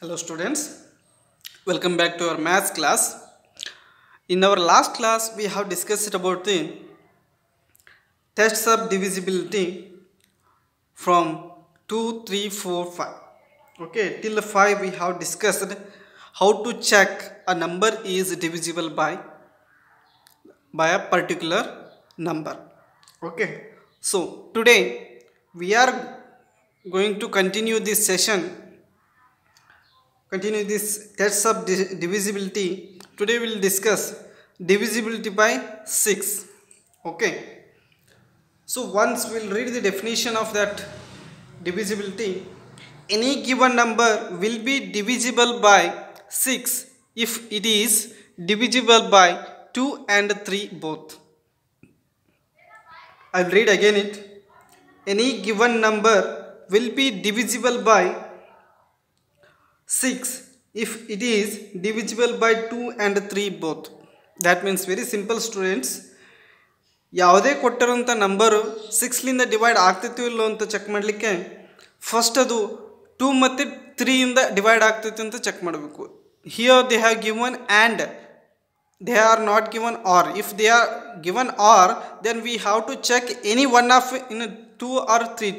Hello students, welcome back to our maths class. In our last class we have discussed about the tests of divisibility from 2, 3, 4, 5. Okay, till 5 we have discussed how to check a number is divisible by by a particular number. Okay, so today we are going to continue this session continue this tests of divisibility. Today we'll discuss divisibility by 6 okay. So once we'll read the definition of that divisibility any given number will be divisible by 6 if it is divisible by 2 and 3 both. I'll read again it. Any given number will be divisible by 6 if it is divisible by 2 and 3 both that means very simple students ಯಾವುದೇ ಕೊಟ್ಟಿರೋಂಥ number ಸಿಕ್ಸ್ಲಿಂದ divide ಆಗ್ತೈತಿ ಇಲ್ಲೋ ಅಂತ check ಮಾಡಲಿಕ್ಕೆ first ಅದು two ಮತ್ತು ತ್ರೀಯಿಂದ divide ಆಗ್ತೈತಿ ಅಂತ check ಮಾಡಬೇಕು here they have given and they are not given or if they are given or then we have to check any one of in a two or three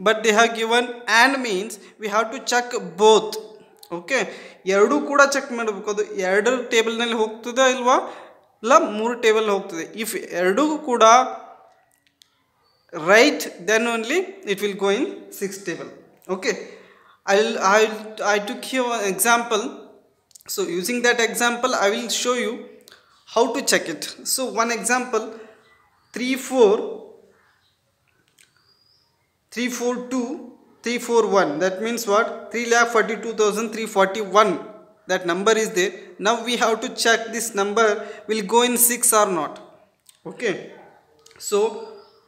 but they have given and means we have to check both okay ಎರಡೂ ಕೂಡ check ಮಾಡಬೇಕು. ಅದು ಎರಡು ಟೇಬಲ್ನಲ್ಲಿ ಹೋಗ್ತದೆ ಇಲ್ವಾ? ಇಲ್ಲ, ಮೂರು ಟೇಬಲ್ ಹೋಗ್ತದೆ. ಇಫ್ ಎರಡೂ ಕೂಡ right then only it will go in six table okay I I I took you example so using that example I will show you how to check it so one example three four 3 4 2 3 4 1 that means what? 3 lakh 42341 that number is there. Now we have to check this number will go in 6 or not. Okay. So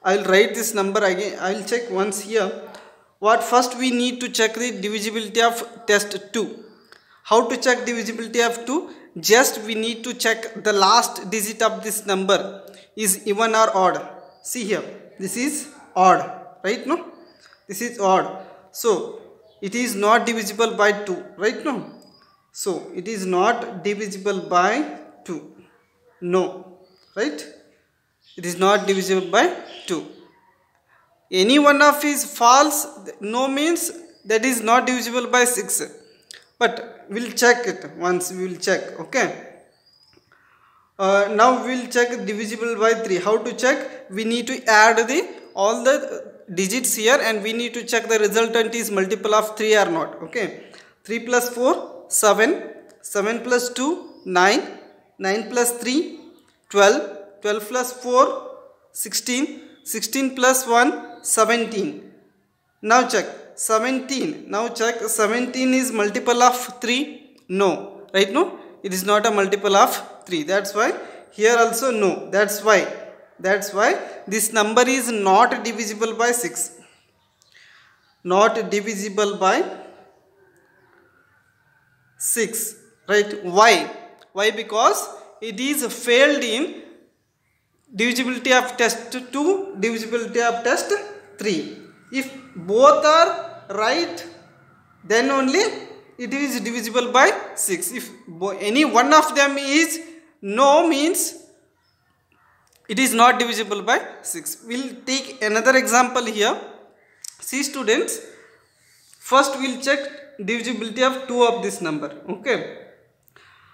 i'll write this number again. I'll check once here. What first we need to check the divisibility of test 2 how to check divisibility of 2 just we need to check the last digit of this number is even or odd. See here. This is odd right no this is odd. So it is not divisible by 2 right? No. So it is not divisible by 2 no right? It is not divisible by 2 any one of is false no means that is not divisible by 6 but we'll check it. Once we will check okay? Uh, now we'll check divisible by 3 how to check? We need to add the all the digits here and we need to check the resultant is multiple of 3 or not okay? 3 plus 4 7 7 plus 2 9 9 plus 3 12 12 plus 4 16 16 plus 1 17 now check 17 now check 17 is multiple of 3 no right no? It is not a multiple of 3 that's why here also no. That's why that's why this number is not divisible by 6 not divisible by 6 right? Why? Why? Because it is failed in divisibility of test 2 divisibility of test 3 if both are right then only it is divisible by 6 if any one of them is no means it is not divisible by 6 we'll take another example here. See students first we'll check divisibility of two of this number okay?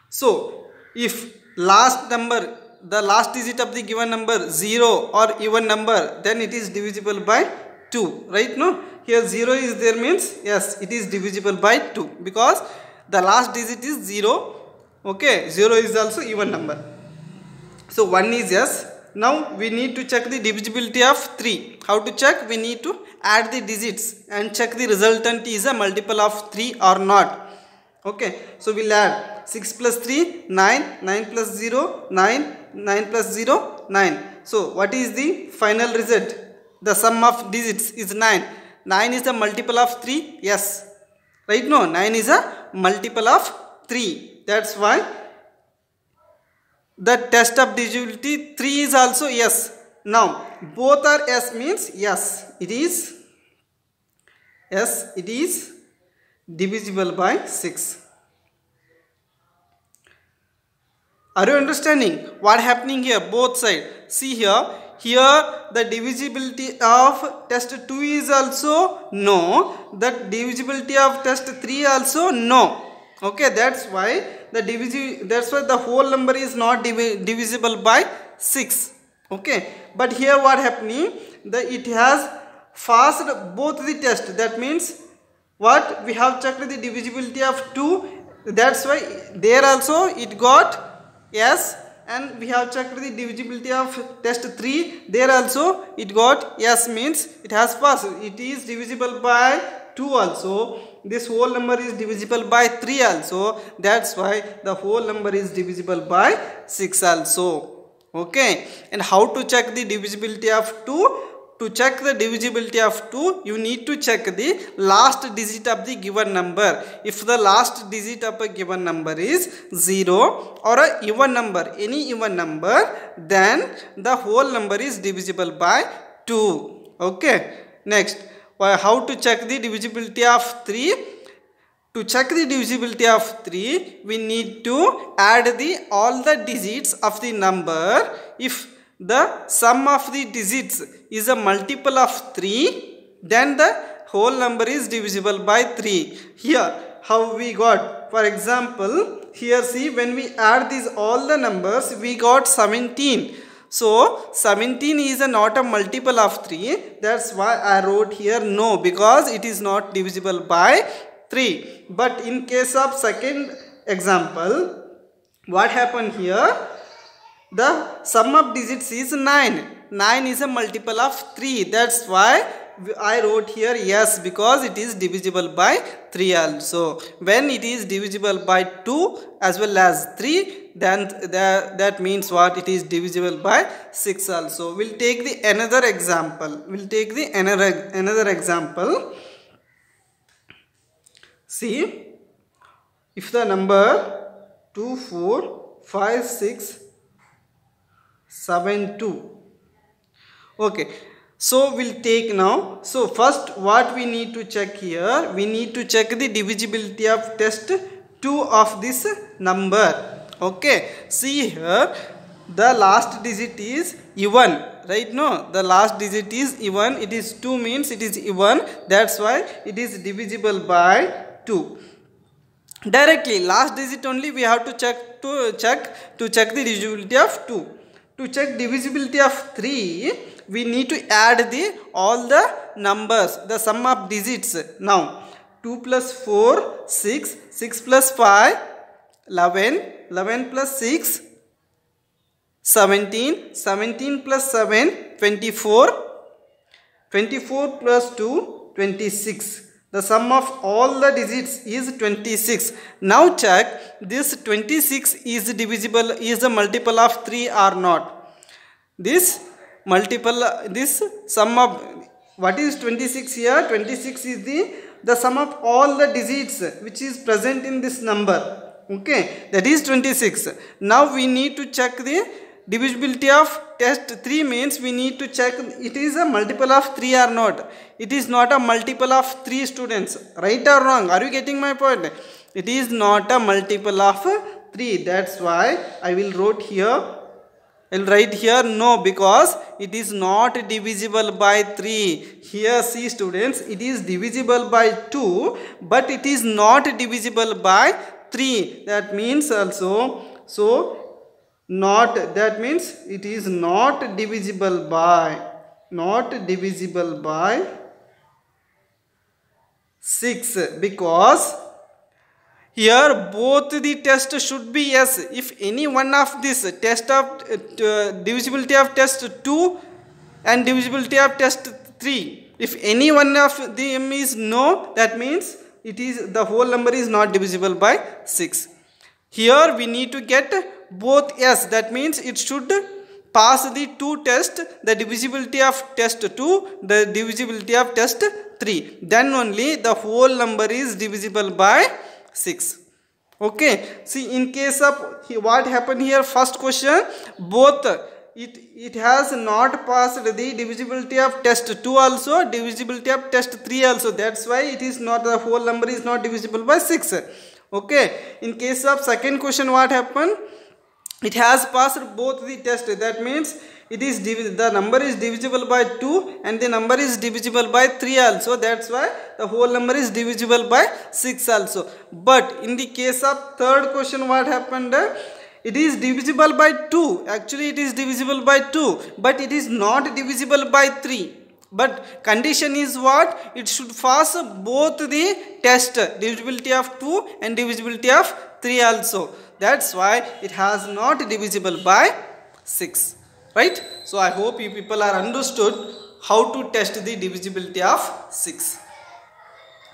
So if last number the last digit of the given number 0 or even number then it is divisible by 2 right no? Here 0 is there means yes it is divisible by 2 because the last digit is 0 okay? 0 is also even number. So 1 is yes now we need to check the divisibility of 3 how to check? We need to add the digits and check the resultant is a multiple of 3 or not. Okay so we'll add 6 plus 3 9 9 plus 0 9 9 plus 0 9 so what is the final result? The sum of digits is 9 9 is a multiple of 3 yes. Right no? 9 is a multiple of 3 that's why the test of divisibility 3 is also yes. Now both are yes means yes. It is yes it is divisible by 6 are you understanding what happening here? Both side. See here here the divisibility of test 2 is also no. That divisibility of test 3 also no okay that's why the divisi that's why the whole number is not divi divisible by 6 okay but here what happening? The it has passed both the test. That means what? We have checked the divisibility of 2 that's why there also it got yes and we have checked the divisibility of test 3 there also it got yes means it has passed. It is divisible by 2 also. This whole number is divisible by 3 also. That's why the whole number is divisible by 6 also. Okay. And how to check the divisibility of 2 to check the divisibility of 2 you need to check the last digit of the given number. If the last digit of a given number is 0 or a even number any even number then the whole number is divisible by 2 okay. Next how to check the divisibility of 3 to check the divisibility of 3 we need to add the all the digits of the number. If the sum of the digits is a multiple of 3 then the whole number is divisible by 3 here how we got? For example here see when we add these all the numbers we got 17 so 17 is a not a multiple of 3 that's why I wrote here no because it is not divisible by 3 but in case of second example what happened here? The sum of digits is 9 9 is a multiple of 3 that's why I wrote here yes because it is divisible by 3 also. When it is divisible by 2 as well as 3 then that, that means what? It is divisible by 6 also. We'll take the another example. We'll take the another another example. See if the number 2 4 5 6 7 2 okay. So we'll take now. So first what we need to check here? We need to check the divisibility of test 2 of this number okay see here the last digit is even right no? The last digit is even it is 2 means it is even that's why it is divisible by 2 directly last digit only we have to check to check to check the divisibility of 2 to check divisibility of 3 we need to add the all the numbers the sum of digits. Now 2 plus 4 6 6 plus 5 11 11 plus 6 17 17 plus 7 24 24 plus 2 26 the sum of all the digits is 26 now check this 26 is divisible is a multiple of 3 or not? This multiple this sum of what is 26 here? 26 is the the sum of all the digits which is present in this number okay that is 26 now we need to check the divisibility of test 3 means we need to check it is a multiple of 3 or not. It is not a multiple of 3 students right or wrong? Are you getting my point? It is not a multiple of 3 that's why i will wrote here I'll write here no because it is not divisible by 3. Here see students it is divisible by 2 but it is not divisible by 3. That means also so not that means it is not divisible by not divisible by 6 because here both the test should be yes if any one of this test of uh, divisibility of test 2 and divisibility of test 3 if any one of them is no that means it is the whole number is not divisible by 6 here we need to get both yes that means it should pass the two test the divisibility of test 2 the divisibility of test 3 then only the whole number is divisible by 6 okay. See in case of what happened here? First question both it it has not passed the divisibility of test 2 also divisibility of test 3 also. That's why it is not the whole number is not divisible by 6 okay? In case of second question what happened? It has passed both the test. That means it is the number is divisible by 2 and the number is divisible by 3 also. That's why the whole number is divisible by 6 also. But in the case of third question what happened it is divisible by 2 actually it is divisible by 2 but it is not divisible by 3 but condition is what? It should pass both the test divisibility of 2 and divisibility of 3 also. That's why it has not divisible by 6 right? So i hope you people are understood how to test the divisibility of 6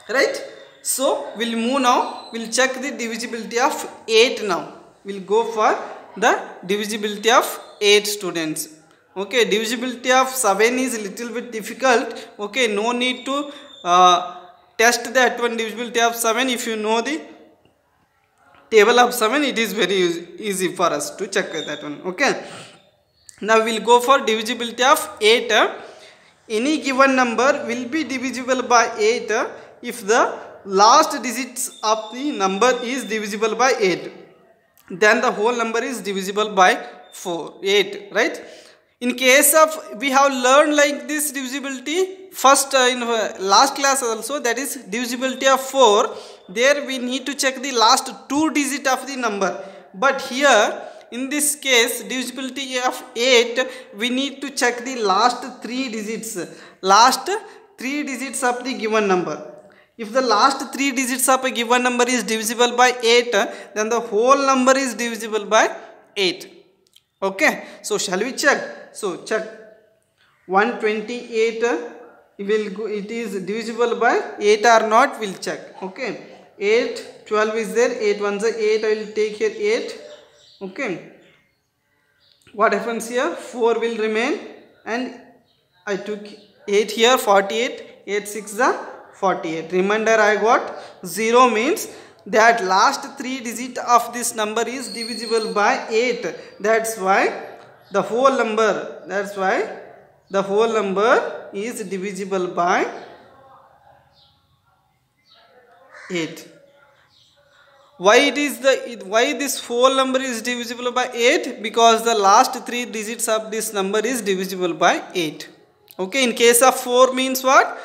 right? So we'll move now. We'll check the divisibility of 8 now we'll go for the divisibility of 8 students. Okay divisibility of 7 is a little bit difficult. Okay no need to uh, test that one divisibility of 7 if you know the table of 7 it is very easy for us to check that one. Okay. Now we'll go for divisibility of 8 any given number will be divisible by 8 if the last digits of the number is divisible by 8 then the whole number is divisible by 4 8 right? In case of we have learned like this divisibility first uh, in uh, last class also that is divisibility of 4 there we need to check the last two digit of the number. But here in this case divisibility of 8 we need to check the last three digits. Last three digits of the given number if the last three digits of a given number is divisible by 8 then the whole number is divisible by 8 okay? So shall we check? So check. 128 will go, it is divisible by 8 or not we'll check. Okay? 8 12 is there. 8 ones are 8 i will take here 8 okay? What happens here? 4 will remain. And i took 8 here 48 8 6 are 48 remainder i got 0 means that last three digit of this number is divisible by 8 that's why the whole number that's why the whole number is divisible by 8 why it is the why this whole number is divisible by 8 because the last three digits of this number is divisible by 8 okay in case of 4 means what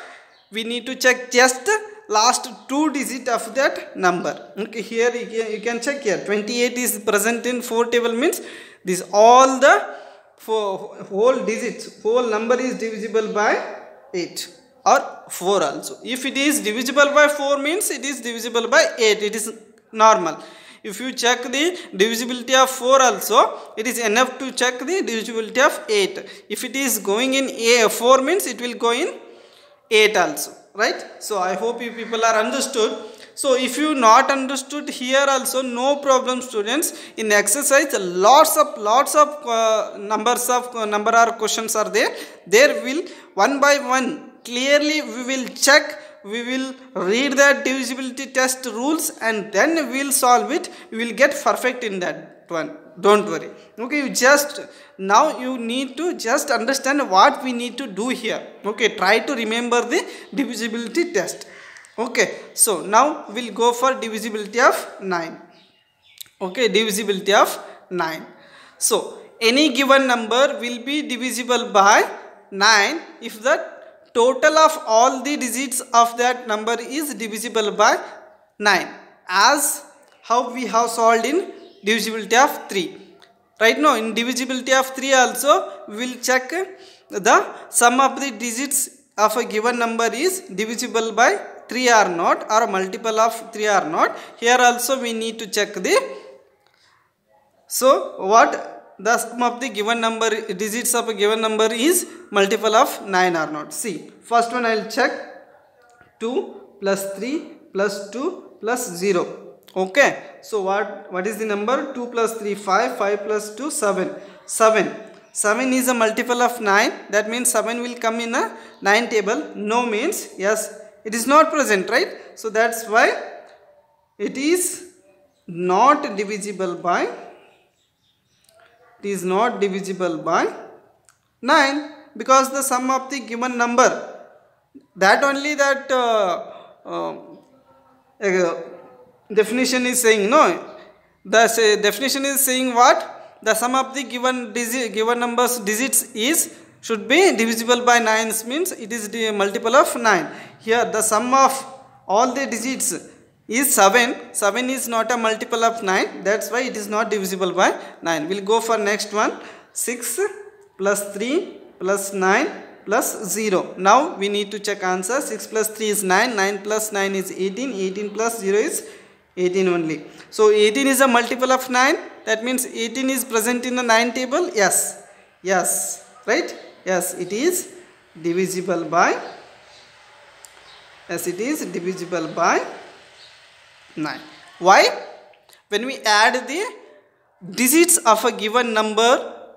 we need to check just last two digit of that number. Okay here you can, check here. 28 is present in 4 table means this all the four, whole digits whole number is divisible by 8 or 4 also. If it is divisible by 4 means it is divisible by 8 it is normal. If you check the divisibility of 4 also it is enough to check the divisibility of 8 if it is going in a 4 means it will go in 8 also right? So i hope you people are understood. So if you not understood here also no problem students. In exercise lots of lots of uh, numbers of uh, number or questions are there. There will one by one clearly we will check we will read that divisibility test rules and then we will solve it. We will get perfect in that one don't worry. Okay you just now you need to just understand what we need to do here. Okay try to remember the divisibility test. Okay so now we'll go for divisibility of 9 okay divisibility of 9 so any given number will be divisible by 9 if the total of all the digits of that number is divisible by 9 as how we have solved in divisibility of 3 right now in divisibility of 3 also we will check the sum of the digits of a given number is divisible by 3 or not or multiple of 3 or not. Here also we need to check the so what the sum of the given number digits of a given number is multiple of 9 or not. See first one i will check 2 plus 3 plus 2 plus 0 okay so what what is the number? 2 plus 3 5 5 plus 2 7 7 7 is a multiple of 9 that means 7 will come in a 9 table. No means yes it is not present right? So that's why it is not divisible by it is not divisible by 9 because the sum of the given number that only that uh, uh, definition is saying no the definition is saying what? The sum of the given given numbers digits is should be divisible by 9 means it is the multiple of 9 here the sum of all the digits is 7 7 is not a multiple of 9 that's why it is not divisible by 9 we'll go for next one. 6 plus 3 plus 9 plus 0 now we need to check answer. 6 plus 3 is 9 9 plus 9 is 18 18 plus 0 is 18 only. So 18 is a multiple of 9 that means 18 is present in the 9 table. Yes. Yes. Right? Yes it is divisible by yes it is divisible by 9 why? When we add the digits of a given number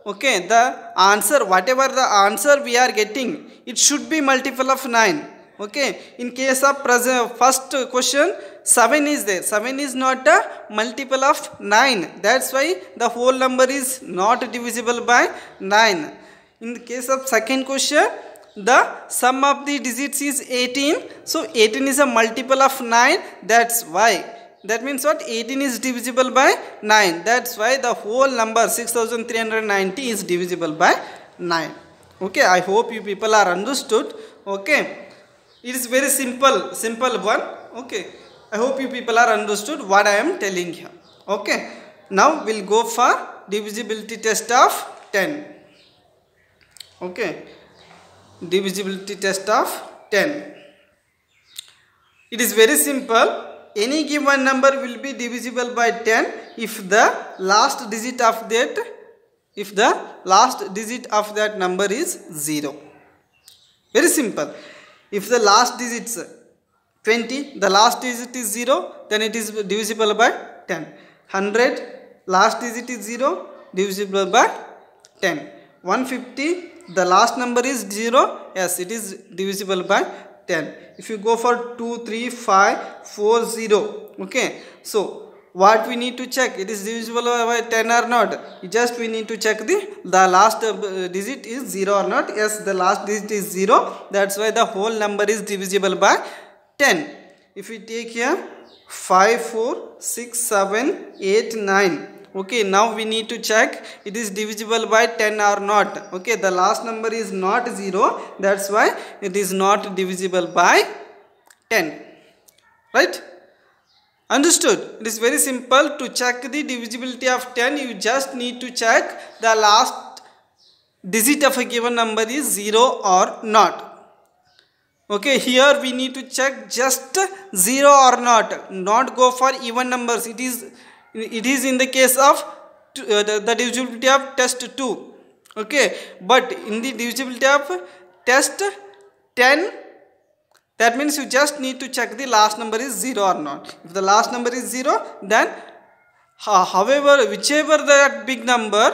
okay the answer whatever the answer we are getting it should be multiple of 9 okay? In case of first question 7 is there. 7 is not a multiple of 9 that's why the whole number is not divisible by 9 in the case of second question the sum of the digits is 18 so 18 is a multiple of 9 that's why. That means what? 18 is divisible by 9 that's why the whole number 6390 is divisible by 9 okay i hope you people are understood. Okay it is very simple simple one. Okay i hope you people are understood what i am telling here. Okay? Now we'll go for divisibility test of 10 okay? Divisibility test of 10 it is very simple. Any given number will be divisible by 10 if the last digit of that if the last digit of that number is 0 very simple. If the last digits 20 the last digit is 0 then it is divisible by 10 100 last digit is 0 divisible by 10 150 the last number is 0 yes it is divisible by 10 if you go for 2 3 5 4 0 okay. So what we need to check it is divisible by 10 or not? Just we need to check the the last uh, digit is 0 or not. Yes the last digit is 0 that's why the whole number is divisible by 10 if we take here 5 4 6 7 8 9 okay now we need to check it is divisible by 10 or not. Okay the last number is not 0 that's why it is not divisible by 10 right? Understood? It is very simple to check the divisibility of 10 you just need to check the last digit of a given number is 0 or not okay here we need to check just 0 or not. Not go for even numbers. It is it is in the case of uh, the, divisibility of test 2 okay but in the divisibility of test 10 that means you just need to check the last number is 0 or not. If the last number is 0 then however whichever that big number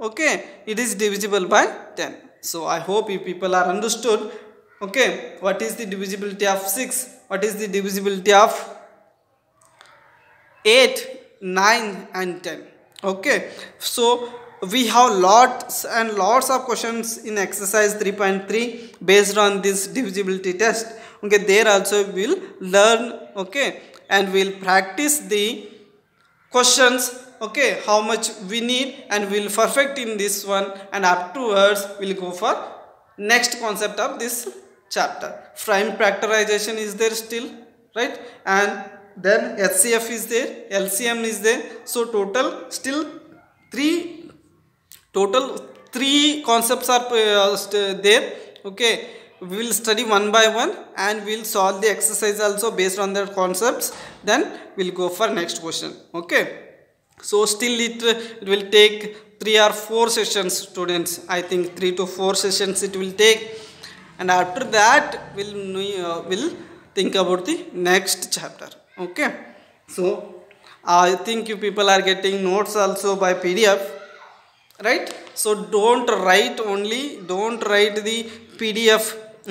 okay it is divisible by 10 so i hope you people are understood okay what is the divisibility of 6 what is the divisibility of 8 9 and 10 okay so we have lots and lots of questions in exercise 3.3 based on this divisibility test. Okay there also we'll learn okay and we'll practice the questions okay how much we need and we'll perfect in this one and afterwards we'll go for next concept of this chapter. Prime factorization is there still right? And then HCF is there LCM is there. So total still three total three concepts are uh, there. Okay we will study one by one and we'll solve the exercise also based on their concepts. Then we'll go for next question okay? So still it, it will take three or four sessions students. I think three to four sessions it will take and after that we'll uh, will think about the next chapter. Okay? So i think you people are getting notes also by pdf right? So don't write only don't write the pdf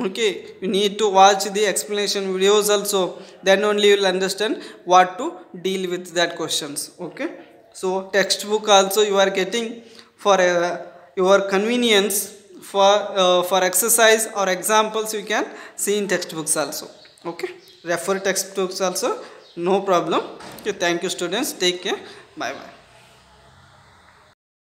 okay? You need to watch the explanation videos also. Then only you will understand what to deal with that questions. Okay? So textbook also you are getting for uh, your convenience for uh, for exercise or examples you can see in textbooks also. Okay? Refer textbooks also. No problem. Okay thank you students. Take care. Bye bye